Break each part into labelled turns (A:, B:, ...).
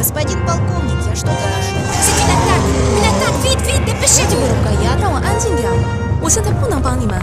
A: Господин полковник, я что-то нашел.
B: C'est une attaque Une attaque Vite, vite,
C: 这
B: dépêchez-vous
C: 个乳盖牙，让我安静点儿。我现在不能帮你们。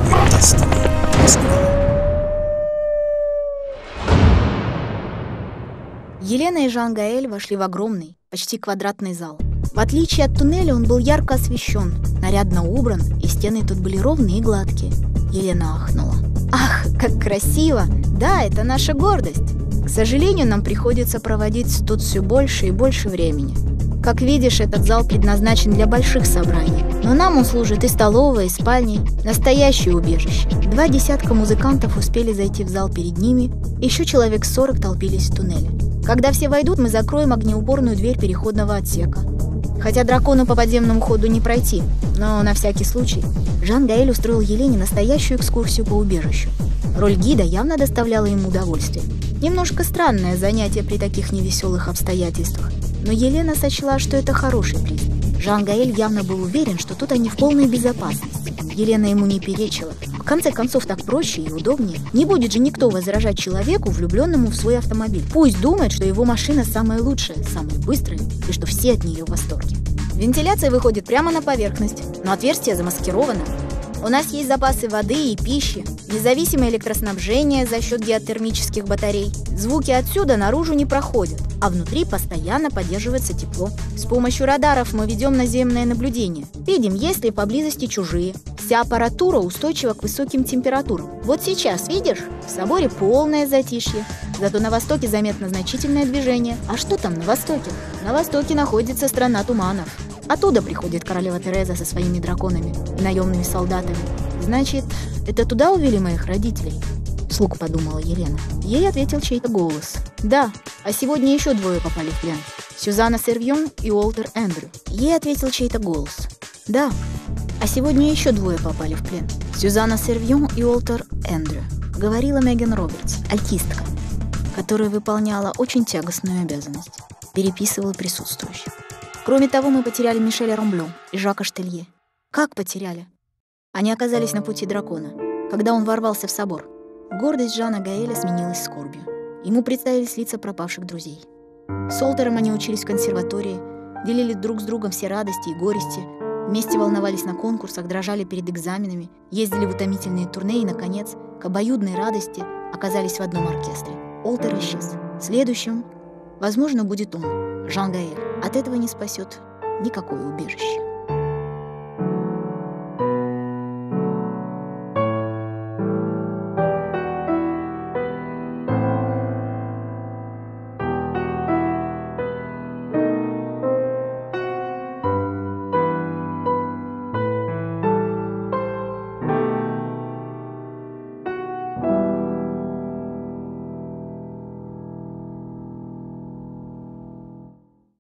D: Елена и Жан Гаэль вошли в огромный, почти квадратный зал. В отличие от туннеля, он был ярко освещен, нарядно убран, и стены тут были ровные и гладкие. Елена ахнула. «Ах, как красиво! Да, это наша гордость! К сожалению, нам приходится проводить тут все больше и больше времени. Как видишь, этот зал предназначен для больших собраний, но нам он служит и столовой, и спальней, настоящее убежище. Два десятка музыкантов успели зайти в зал перед ними, еще человек сорок толпились в туннеле. Когда все войдут, мы закроем огнеупорную дверь переходного отсека. Хотя дракону по подземному ходу не пройти, но на всякий случай Жан Гаэль устроил Елене настоящую экскурсию по убежищу. Роль гида явно доставляла ему удовольствие. Немножко странное занятие при таких невеселых обстоятельствах, но Елена сочла, что это хороший признак. Жан Гаэль явно был уверен, что тут они в полной безопасности. Елена ему не перечила. В конце концов, так проще и удобнее. Не будет же никто возражать человеку, влюбленному в свой автомобиль. Пусть думает, что его машина самая лучшая, самая быстрая, и что все от нее в восторге. Вентиляция выходит прямо на поверхность, но отверстие замаскировано. У нас есть запасы воды и пищи, независимое электроснабжение за счет геотермических батарей. Звуки отсюда наружу не проходят, а внутри постоянно поддерживается тепло. С помощью радаров мы ведем наземное наблюдение. Видим, есть ли поблизости чужие. Вся аппаратура устойчива к высоким температурам. Вот сейчас, видишь, в соборе полное затишье. Зато на востоке заметно значительное движение. А что там на востоке? На востоке находится страна туманов. Оттуда приходит королева Тереза со своими драконами и наемными солдатами. Значит, это туда увели моих родителей? Вслух подумала Елена. Ей ответил чей-то голос. Да, а сегодня еще двое попали в плен. Сюзанна Сервьон и Уолтер Эндрю. Ей ответил чей-то голос. Да, а сегодня еще двое попали в плен. Сюзанна Сервьон и Уолтер Эндрю. Говорила Меган Робертс, альтистка, которая выполняла очень тягостную обязанность. Переписывала присутствующих. Кроме того, мы потеряли Мишеля Ромбло и Жака Штелье. Как потеряли? Они оказались на пути дракона, когда он ворвался в собор. Гордость Жана Гаэля сменилась скорбью. Ему представились лица пропавших друзей. С Олтером они учились в консерватории, делили друг с другом все радости и горести, вместе волновались на конкурсах, дрожали перед экзаменами, ездили в утомительные турне и, наконец, к обоюдной радости оказались в одном оркестре. Олтер исчез. Следующим, возможно, будет он, Жан Гаэль. От этого не спасет никакое убежище.